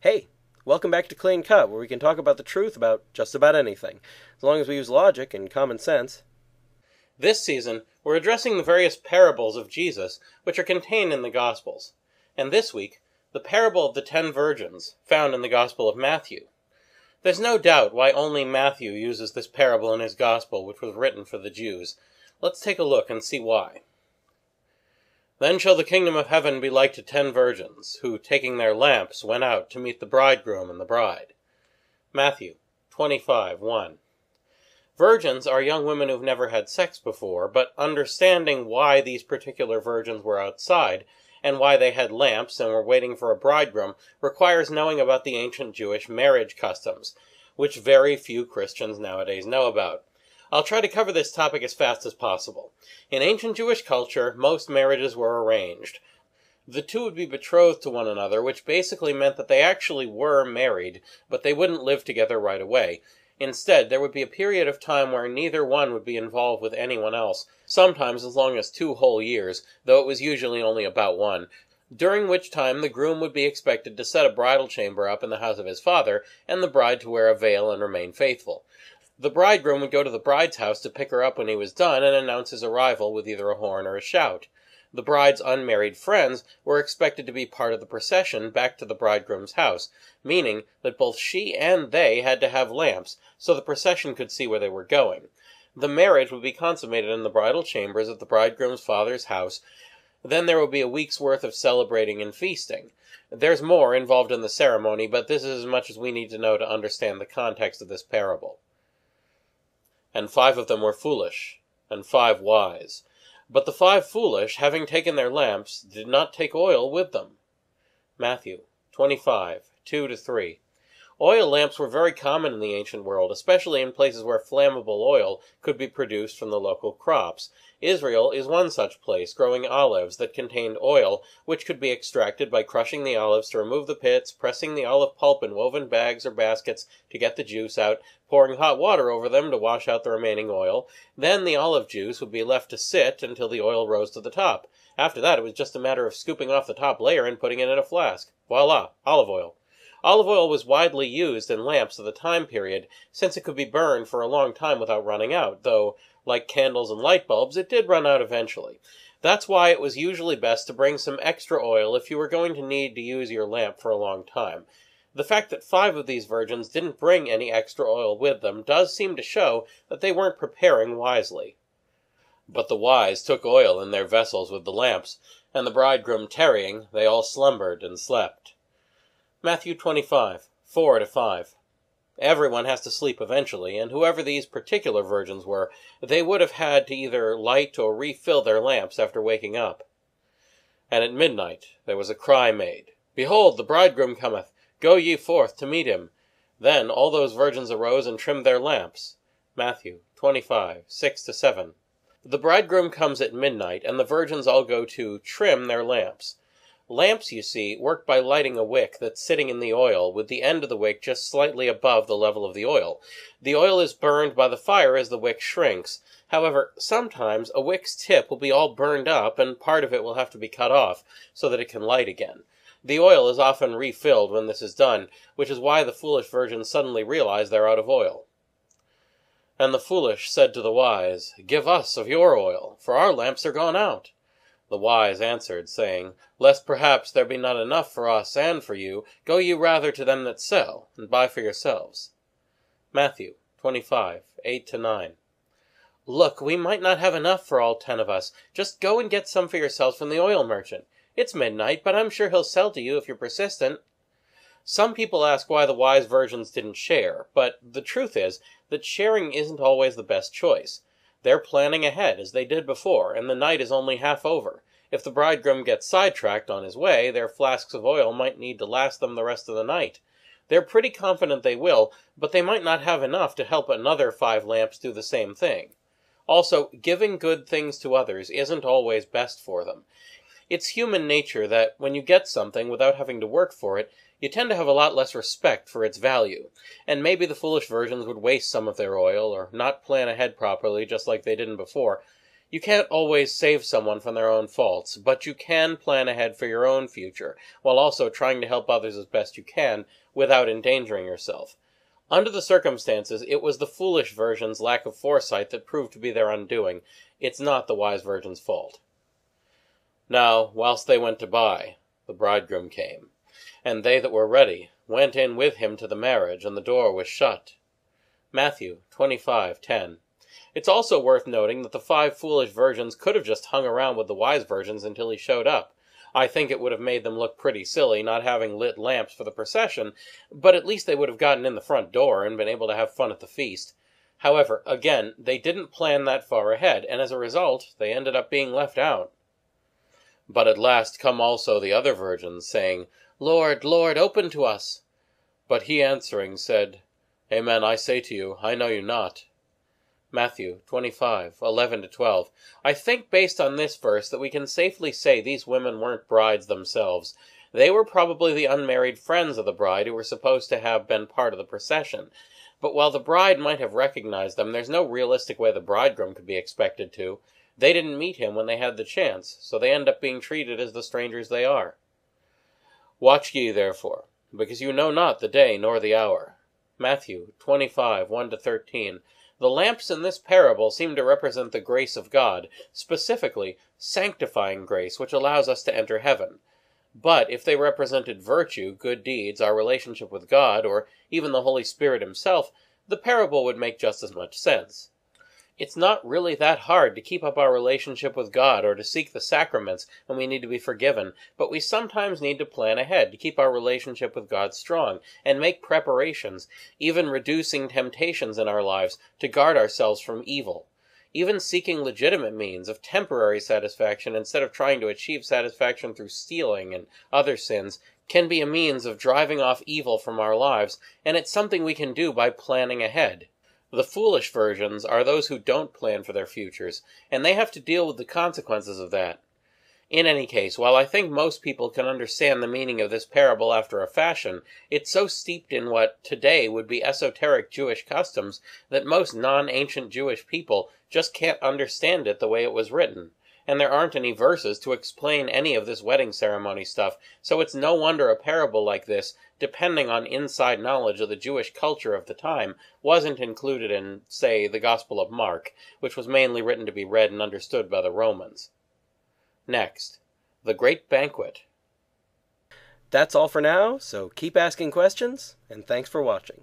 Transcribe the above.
Hey, welcome back to Clean Cut, where we can talk about the truth about just about anything, as long as we use logic and common sense. This season, we're addressing the various parables of Jesus which are contained in the Gospels. And this week, the parable of the ten virgins, found in the Gospel of Matthew. There's no doubt why only Matthew uses this parable in his Gospel, which was written for the Jews. Let's take a look and see why. Then shall the kingdom of heaven be like to ten virgins, who, taking their lamps, went out to meet the bridegroom and the bride. Matthew 25 1. Virgins are young women who've never had sex before, but understanding why these particular virgins were outside, and why they had lamps and were waiting for a bridegroom, requires knowing about the ancient Jewish marriage customs, which very few Christians nowadays know about. I'll try to cover this topic as fast as possible. In ancient Jewish culture, most marriages were arranged. The two would be betrothed to one another, which basically meant that they actually were married, but they wouldn't live together right away. Instead, there would be a period of time where neither one would be involved with anyone else, sometimes as long as two whole years, though it was usually only about one, during which time the groom would be expected to set a bridal chamber up in the house of his father, and the bride to wear a veil and remain faithful. The bridegroom would go to the bride's house to pick her up when he was done, and announce his arrival with either a horn or a shout. The bride's unmarried friends were expected to be part of the procession back to the bridegroom's house, meaning that both she and they had to have lamps, so the procession could see where they were going. The marriage would be consummated in the bridal chambers of the bridegroom's father's house. Then there would be a week's worth of celebrating and feasting. There's more involved in the ceremony, but this is as much as we need to know to understand the context of this parable. And five of them were foolish, and five wise. But the five foolish, having taken their lamps, did not take oil with them. Matthew 25, 2 to 3. Oil lamps were very common in the ancient world, especially in places where flammable oil could be produced from the local crops. Israel is one such place, growing olives that contained oil, which could be extracted by crushing the olives to remove the pits, pressing the olive pulp in woven bags or baskets to get the juice out, pouring hot water over them to wash out the remaining oil. Then the olive juice would be left to sit until the oil rose to the top. After that, it was just a matter of scooping off the top layer and putting it in a flask. Voila, olive oil. Olive oil was widely used in lamps of the time period, since it could be burned for a long time without running out, though like candles and light bulbs, it did run out eventually. That's why it was usually best to bring some extra oil if you were going to need to use your lamp for a long time. The fact that five of these virgins didn't bring any extra oil with them does seem to show that they weren't preparing wisely. But the wise took oil in their vessels with the lamps, and the bridegroom tarrying, they all slumbered and slept. Matthew 25, 4 to 5. Everyone has to sleep eventually, and whoever these particular virgins were, they would have had to either light or refill their lamps after waking up. And at midnight there was a cry made, Behold, the bridegroom cometh, go ye forth to meet him. Then all those virgins arose and trimmed their lamps. Matthew 25, 6 to 7. The bridegroom comes at midnight, and the virgins all go to trim their lamps. Lamps, you see, work by lighting a wick that's sitting in the oil, with the end of the wick just slightly above the level of the oil. The oil is burned by the fire as the wick shrinks. However, sometimes a wick's tip will be all burned up, and part of it will have to be cut off, so that it can light again. The oil is often refilled when this is done, which is why the foolish virgins suddenly realize they're out of oil. And the foolish said to the wise, Give us of your oil, for our lamps are gone out. The wise answered, saying, Lest perhaps there be not enough for us and for you, go ye rather to them that sell, and buy for yourselves. Matthew 25, 8 9. Look, we might not have enough for all ten of us. Just go and get some for yourselves from the oil merchant. It's midnight, but I'm sure he'll sell to you if you're persistent. Some people ask why the wise virgins didn't share, but the truth is that sharing isn't always the best choice. They're planning ahead, as they did before, and the night is only half over. If the bridegroom gets sidetracked on his way, their flasks of oil might need to last them the rest of the night. They're pretty confident they will, but they might not have enough to help another five lamps do the same thing. Also, giving good things to others isn't always best for them. It's human nature that when you get something without having to work for it, you tend to have a lot less respect for its value, and maybe the foolish virgins would waste some of their oil, or not plan ahead properly just like they didn't before. You can't always save someone from their own faults, but you can plan ahead for your own future, while also trying to help others as best you can without endangering yourself. Under the circumstances, it was the foolish virgin's lack of foresight that proved to be their undoing. It's not the wise virgin's fault. Now, whilst they went to buy, the bridegroom came, and they that were ready went in with him to the marriage, and the door was shut. Matthew 25:10. It's also worth noting that the five foolish virgins could have just hung around with the wise virgins until he showed up. I think it would have made them look pretty silly not having lit lamps for the procession, but at least they would have gotten in the front door and been able to have fun at the feast. However, again, they didn't plan that far ahead, and as a result, they ended up being left out. But at last come also the other virgins, saying, Lord, Lord, open to us. But he answering said, Amen, I say to you, I know you not. Matthew 25, 11 to 12. I think based on this verse that we can safely say these women weren't brides themselves. They were probably the unmarried friends of the bride who were supposed to have been part of the procession. But while the bride might have recognized them, there's no realistic way the bridegroom could be expected to. They didn't meet him when they had the chance, so they end up being treated as the strangers they are. Watch ye therefore, because you know not the day nor the hour. Matthew 25, 1 to 13. The lamps in this parable seem to represent the grace of God, specifically sanctifying grace, which allows us to enter heaven. But if they represented virtue, good deeds, our relationship with God, or even the Holy Spirit Himself, the parable would make just as much sense. It's not really that hard to keep up our relationship with God or to seek the sacraments when we need to be forgiven, but we sometimes need to plan ahead to keep our relationship with God strong and make preparations, even reducing temptations in our lives to guard ourselves from evil. Even seeking legitimate means of temporary satisfaction instead of trying to achieve satisfaction through stealing and other sins can be a means of driving off evil from our lives, and it's something we can do by planning ahead. The foolish versions are those who don't plan for their futures, and they have to deal with the consequences of that. In any case, while I think most people can understand the meaning of this parable after a fashion, it's so steeped in what today would be esoteric Jewish customs that most non ancient Jewish people just can't understand it the way it was written and there aren't any verses to explain any of this wedding ceremony stuff, so it's no wonder a parable like this, depending on inside knowledge of the Jewish culture of the time, wasn't included in, say, the Gospel of Mark, which was mainly written to be read and understood by the Romans. Next, the Great Banquet. That's all for now, so keep asking questions, and thanks for watching.